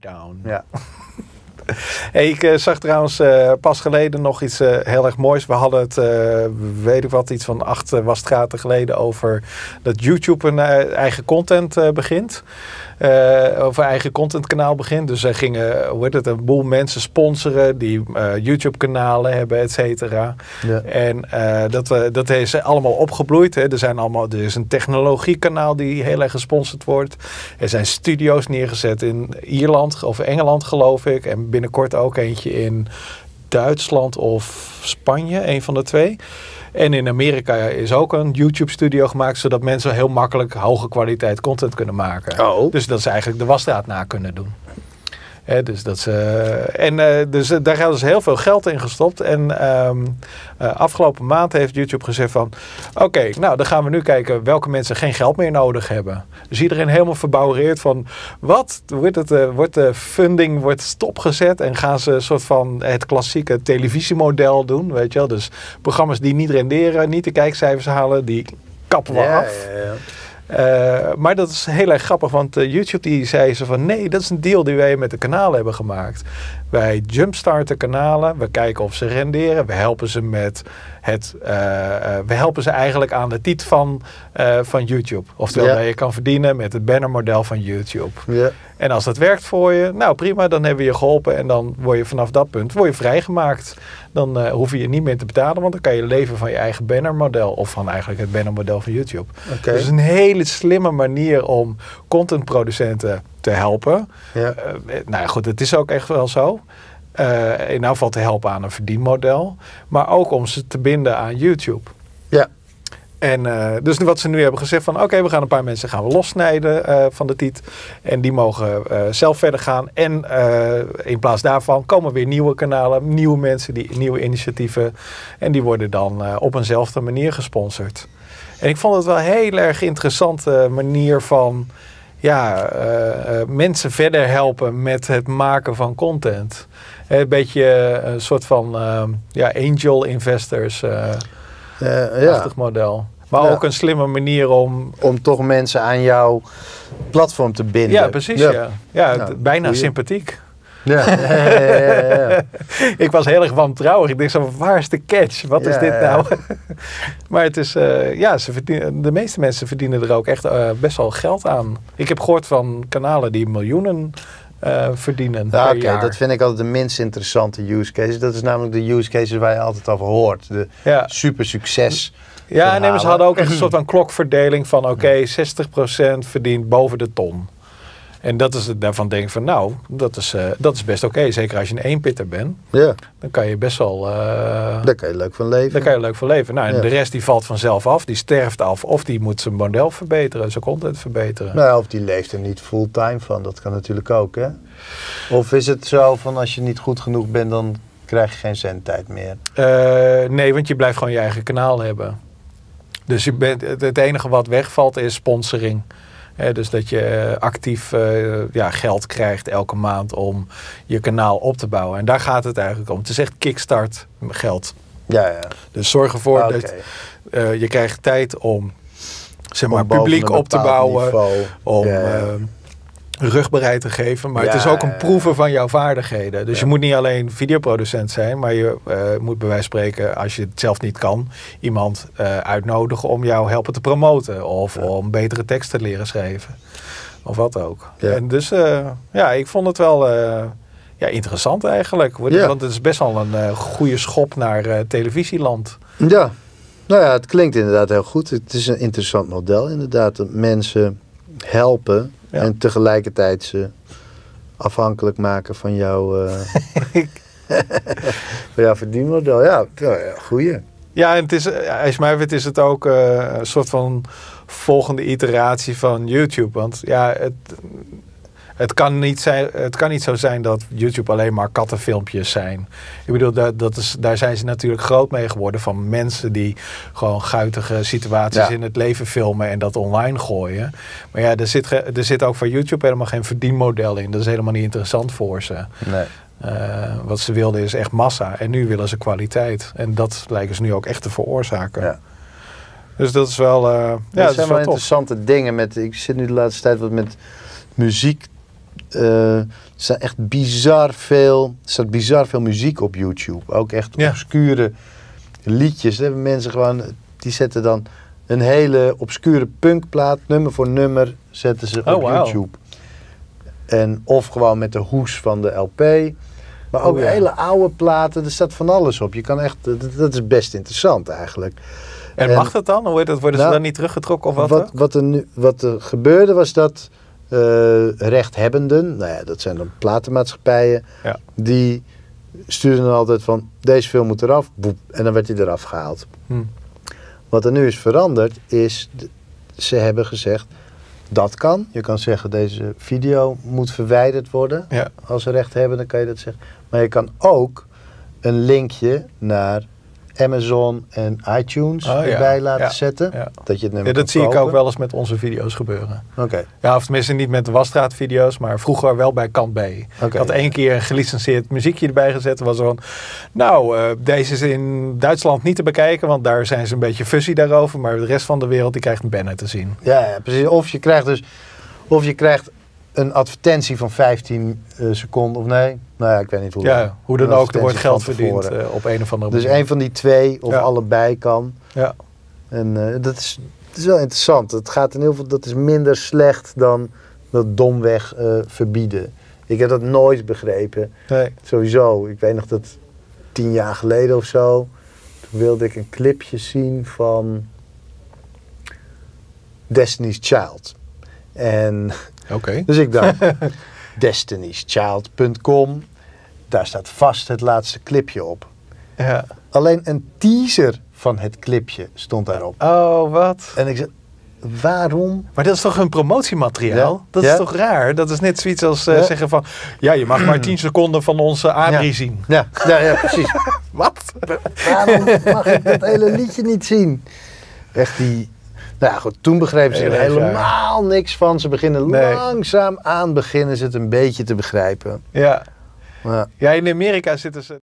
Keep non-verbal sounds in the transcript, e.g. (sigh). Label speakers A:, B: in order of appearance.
A: Down.
B: Ja. (laughs)
A: Ik eh, zag trouwens eh, pas geleden nog iets eh, heel erg moois. We hadden het, weet ik wat, iets van acht wasstraten geleden over dat YouTube een eigen content begint. Eh, over eigen contentkanaal begint. Dus zij gingen, hoe heet het, een boel mensen sponsoren die eh, YouTube-kanalen hebben, et cetera.
B: Ja.
A: En eh, dat, dat is allemaal opgebloeid. Hè. Er, zijn allemaal, er is een technologiekanaal die heel erg gesponsord wordt. Er zijn studio's neergezet in Ierland of Engeland, geloof ik. En binnenkort ook eentje in Duitsland of Spanje, een van de twee. En in Amerika is ook een YouTube-studio gemaakt, zodat mensen heel makkelijk hoge kwaliteit content kunnen maken.
B: Oh.
A: Dus dat ze eigenlijk de wasstraat na kunnen doen. Hè, dus dat ze, en eh, dus, eh, daar hebben ze heel veel geld in gestopt. En ehm, eh, afgelopen maand heeft YouTube gezegd van... Oké, nou dan gaan we nu kijken welke mensen geen geld meer nodig hebben. Dus iedereen helemaal verbouwereerd van... Wat? Wordt, het, wordt de funding wordt stopgezet? En gaan ze een soort van het klassieke televisiemodel doen? Weet je wel? Dus programma's die niet renderen, niet de kijkcijfers halen... Die kappen we
B: Ja,
A: af.
B: ja, ja.
A: Uh, maar dat is heel erg grappig, want uh, YouTube die zei ze van nee, dat is een deal die wij met de kanalen hebben gemaakt. Wij jumpstarten kanalen, we kijken of ze renderen, we helpen ze met het, uh, we helpen ze eigenlijk aan de titel van, van YouTube. Oftewel dat je kan verdienen met het bannermodel van YouTube.
B: Ja.
A: En als dat werkt voor je, nou prima, dan hebben we je geholpen en dan word je vanaf dat punt word je vrijgemaakt. Dan hoef je je niet meer te betalen, want dan kan je leven van je eigen bannermodel of van eigenlijk het bannermodel van YouTube.
B: Okay.
A: Dus een hele slimme manier om contentproducenten te helpen.
B: Ja.
A: Uh, nou ja, goed, het is ook echt wel zo. Uh, in elk geval te helpen aan een verdienmodel, maar ook om ze te binden aan YouTube.
B: Ja.
A: En uh, dus wat ze nu hebben gezegd van oké, okay, we gaan een paar mensen gaan we lossnijden uh, van de tiet. En die mogen uh, zelf verder gaan. En in plaats daarvan komen weer nieuwe kanalen, nieuwe mensen, die, nieuwe initiatieven. En die worden dan op eenzelfde manier gesponsord. En ik vond het wel een heel erg interessante manier van ja, mensen verder helpen met het maken van content. Een beetje een soort van ja, angel investors. Ja. model. Maar ja. ook een slimme manier om...
B: Om toch mensen aan jouw platform te binden.
A: Ja, precies. Ja, ja. ja bijna sympathiek.
B: Ja. (laughs) (laughs)
A: ik was heel erg wantrouwig. Ik denk zo, waar is de catch? Wat is dit nou? (laughs) maar het is, uh, ja, ze verdienen, de meeste mensen verdienen er ook echt uh, best wel geld aan. Ik heb gehoord van kanalen die miljoenen uh, verdienen.
B: Ja, Oké, okay, dat vind ik altijd de minst interessante use cases. Dat is namelijk de use cases waar je altijd over hoort. De ja. super succes.
A: Ja, maar ze hadden ook echt een soort van (clears throat) klokverdeling van oké, okay, 60% verdient boven de ton. En dat is het, daarvan denk ik van nou, dat is, uh, dat is best oké. Okay. Zeker als je een eenpitter bent.
B: Ja.
A: Dan kan je best wel... Uh,
B: daar kan je leuk van leven.
A: Daar kan je leuk van leven. Nou, en ja. de rest die valt vanzelf af. Die sterft af. Of die moet zijn model verbeteren. Zijn content verbeteren.
B: Nou, of die leeft er niet fulltime van. Dat kan natuurlijk ook, hè? Of is het zo van als je niet goed genoeg bent, dan krijg je geen zendtijd meer?
A: Uh, nee, want je blijft gewoon je eigen kanaal hebben. Dus je bent, het enige wat wegvalt is sponsoring. He, dus dat je actief uh, ja, geld krijgt elke maand om je kanaal op te bouwen. En daar gaat het eigenlijk om. Het is echt kickstart geld.
B: Ja, ja.
A: Dus zorg ervoor
B: Ah,
A: okay. dat uh, je krijgt tijd om zeg maar, publiek op te bouwen.
B: Niveau.
A: Om
B: ja, ja.
A: Uh, rugbereid te geven. Maar
B: Ja,
A: het is ook een proeven van jouw vaardigheden. Dus
B: Ja.
A: je moet niet alleen videoproducent zijn, maar je eh, moet bij wijze van spreken, als je het zelf niet kan, iemand eh, uitnodigen om jou helpen te promoten. Of
B: Ja.
A: om betere teksten te leren schrijven. Of wat ook. En dus eh, ja, ik vond het wel ja, interessant eigenlijk. Want het is best wel een goede schop naar televisieland.
B: Ja, nou ja, het klinkt inderdaad heel goed. Het is een interessant model inderdaad. Dat mensen helpen
A: Ja.
B: en tegelijkertijd ze afhankelijk maken van jouw, eh, (laughs) van jouw verdienmodel. Ja, goeie.
A: Ja, en het is, eh, als je mij weet, is het ook eh, een soort van volgende iteratie van YouTube. Want ja, het, het, kan niet zijn, het kan niet zo zijn dat YouTube alleen maar kattenfilmpjes zijn. Ik bedoel, dat, dat is, daar zijn ze natuurlijk groot mee geworden van mensen die gewoon guitige situaties
B: Ja.
A: in het leven filmen en dat online gooien. Maar ja, er zit, er zit ook voor YouTube helemaal geen verdienmodel in. Dat is helemaal niet interessant voor ze.
B: Nee.
A: Eh, wat ze wilden is echt massa. En nu willen ze kwaliteit. En dat lijken ze nu ook echt te veroorzaken.
B: Ja.
A: Dus dat is wel. eh ja, dat
B: dat zijn wel interessante dingen. Met, ik zit nu de laatste tijd wat met muziek eh, er staat echt bizar veel, er staat bizar veel muziek op YouTube. Ook echt
A: Ja.
B: obscure liedjes. Daar hebben mensen gewoon, die zetten dan een hele obscure punkplaat, nummer voor nummer, zetten ze
A: Oh,
B: op. YouTube. En of gewoon met de hoes van de LP. Maar ook
A: Oh, ja.
B: hele oude platen, er staat van alles op. Je kan echt, dat, dat is best interessant eigenlijk.
A: En,
B: En-
A: mag dat dan? Hoe heet dat? Worden ze
B: Nou,
A: dan niet teruggetrokken of wat?
B: Wat, wat, er, nu, wat er gebeurde was dat eh, rechthebbenden, nou ja, dat zijn dan platenmaatschappijen,
A: Ja.
B: die stuurden dan altijd van deze film moet eraf, boep, en dan werd hij eraf gehaald.
A: Hm.
B: Wat er nu is veranderd is, ze hebben gezegd dat kan. Je kan zeggen deze video moet verwijderd worden.
A: Ja.
B: Als rechthebbende kan je dat zeggen. Maar je kan ook een linkje naar Amazon en iTunes
A: Oh, ja.
B: erbij laten
A: Ja.
B: zetten.
A: Ja.
B: Dat je het nummer
A: Ja, dat zie ik ook wel eens met onze video's gebeuren.
B: Oké.
A: Ja, of tenminste niet met de wasstraatvideo's, maar vroeger wel bij kant B.
B: Oké,
A: ik had één keer een gelicenseerd muziekje erbij gezet. was van, nou, eh, deze is in Duitsland niet te bekijken, want daar zijn ze een beetje fuzzy daarover. Maar de rest van de wereld die krijgt een banner te zien.
B: Ja, ja, precies. Of je krijgt dus of je krijgt een advertentie van 15 eh, seconden of nee. Nou ja, ik weet niet hoe.
A: Ja, hoe dan ook, er wordt geld verdiend eh, op een of andere
B: Dus
A: manier.
B: een van die twee of
A: Ja.
B: allebei kan.
A: Ja.
B: En eh, dat, is, dat is wel interessant. Het gaat in heel veel, dat is minder slecht dan dat domweg eh, verbieden. Ik heb dat nooit begrepen.
A: Nee.
B: Sowieso. Ik weet nog dat tien jaar geleden of zo. Toen wilde ik een clipje zien van Destiny's Child. En
A: Oké. (laughs)
B: dus ik dacht, (laughs) destiny'schild.com. Daar staat vast het laatste clipje op.
A: Ja.
B: Alleen een teaser van het clipje stond daarop.
A: Oh, wat?
B: En ik zei, waarom?
A: Maar dat is toch een promotiemateriaal?
B: Ja.
A: Dat
B: Ja.
A: is toch raar? Dat is net zoiets als eh,
B: Ja.
A: zeggen van... Ja, je mag maar 10 (clears throat) seconden van onze Adrie zien.
B: Ja, ja, ja precies. (laughs)
A: Wat?
B: waarom mag ik dat hele liedje niet zien? Echt die... Nou ja, goed, toen begrepen ze er helemaal niks van. Ze beginnen
A: Nee.
B: langzaam aan beginnen ze het een beetje te begrijpen.
A: Ja. Ja, in Amerika zitten ze...